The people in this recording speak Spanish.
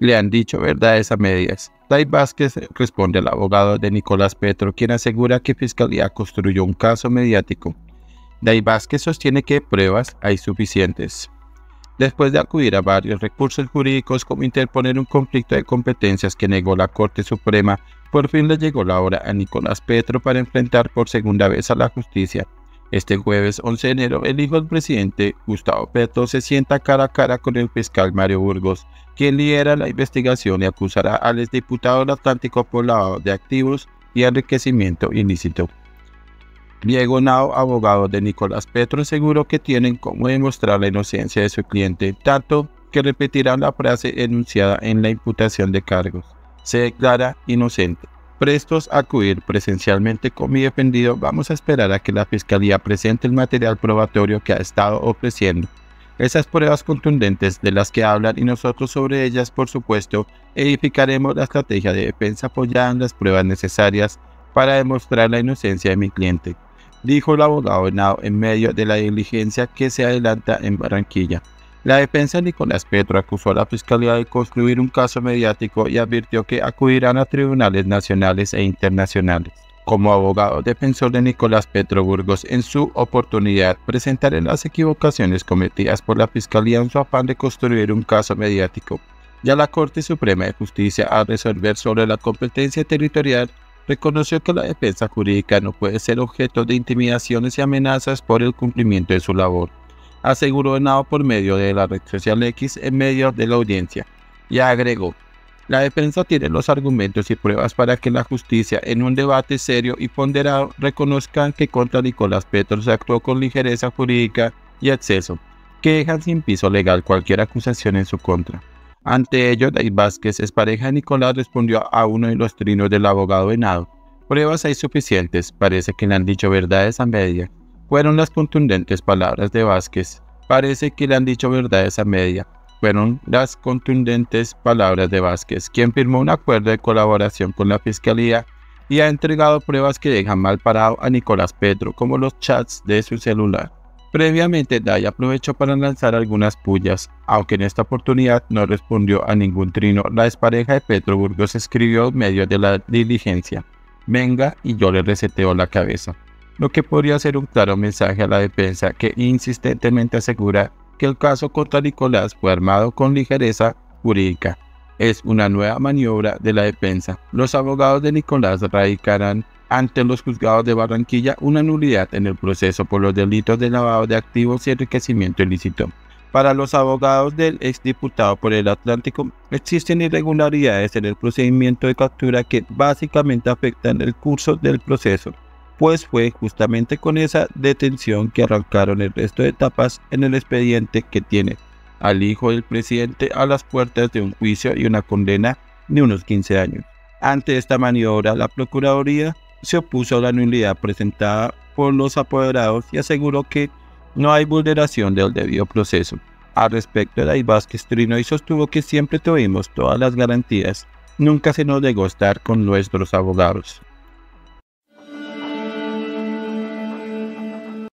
le han dicho verdades a medias. Dai Vázquez responde al abogado de Nicolás Petro, quien asegura que Fiscalía construyó un caso mediático. Dai Vázquez sostiene que pruebas hay suficientes. Después de acudir a varios recursos jurídicos como interponer un conflicto de competencias que negó la Corte Suprema, por fin le llegó la hora a Nicolás Petro para enfrentar por segunda vez a la justicia. Este jueves 11 de enero, el hijo del presidente, Gustavo Petro, se sienta cara a cara con el fiscal Mario Burgos, quien lidera la investigación y acusará al exdiputado del Atlántico por lavado de activos y enriquecimiento ilícito. Diego Nao, abogado de Nicolás Petro, aseguró que tienen cómo demostrar la inocencia de su cliente, tanto que repetirán la frase enunciada en la imputación de cargos. Se declara inocente prestos a acudir presencialmente con mi defendido, vamos a esperar a que la Fiscalía presente el material probatorio que ha estado ofreciendo. Esas pruebas contundentes de las que hablan y nosotros sobre ellas, por supuesto, edificaremos la estrategia de defensa apoyada en las pruebas necesarias para demostrar la inocencia de mi cliente, dijo el abogado en medio de la diligencia que se adelanta en Barranquilla. La defensa de Nicolás Petro acusó a la Fiscalía de construir un caso mediático y advirtió que acudirán a tribunales nacionales e internacionales. Como abogado defensor de Nicolás Petro Burgos, en su oportunidad presentaré las equivocaciones cometidas por la Fiscalía en su afán de construir un caso mediático. Ya la Corte Suprema de Justicia, al resolver sobre la competencia territorial, reconoció que la defensa jurídica no puede ser objeto de intimidaciones y amenazas por el cumplimiento de su labor aseguró Henao por medio de la red social X en medio de la audiencia, y agregó, la defensa tiene los argumentos y pruebas para que la justicia, en un debate serio y ponderado, reconozca que contra Nicolás Petro se actuó con ligereza jurídica y exceso, que dejan sin piso legal cualquier acusación en su contra. Ante ello, David Vázquez, es pareja de Nicolás, respondió a uno de los trinos del abogado Henao. Pruebas hay suficientes, parece que le han dicho verdades a media fueron las contundentes palabras de Vázquez. Parece que le han dicho verdades a media. Fueron las contundentes palabras de Vázquez, quien firmó un acuerdo de colaboración con la Fiscalía y ha entregado pruebas que dejan mal parado a Nicolás Petro, como los chats de su celular. Previamente, Day aprovechó para lanzar algunas pullas, aunque en esta oportunidad no respondió a ningún trino. La expareja de Petro Burgos escribió en medio de la diligencia: Venga y yo le reseteo la cabeza lo que podría ser un claro mensaje a la defensa que insistentemente asegura que el caso contra Nicolás fue armado con ligereza jurídica. Es una nueva maniobra de la defensa. Los abogados de Nicolás radicarán ante los juzgados de Barranquilla una nulidad en el proceso por los delitos de lavado de activos y enriquecimiento ilícito. Para los abogados del exdiputado por el Atlántico, existen irregularidades en el procedimiento de captura que básicamente afectan el curso del proceso pues fue justamente con esa detención que arrancaron el resto de etapas en el expediente que tiene al hijo del presidente a las puertas de un juicio y una condena de unos 15 años. Ante esta maniobra, la Procuraduría se opuso a la nulidad presentada por los apoderados y aseguró que no hay vulneración del debido proceso. Al respecto, de Vázquez Trino y sostuvo que siempre tuvimos todas las garantías. Nunca se nos negó estar con nuestros abogados.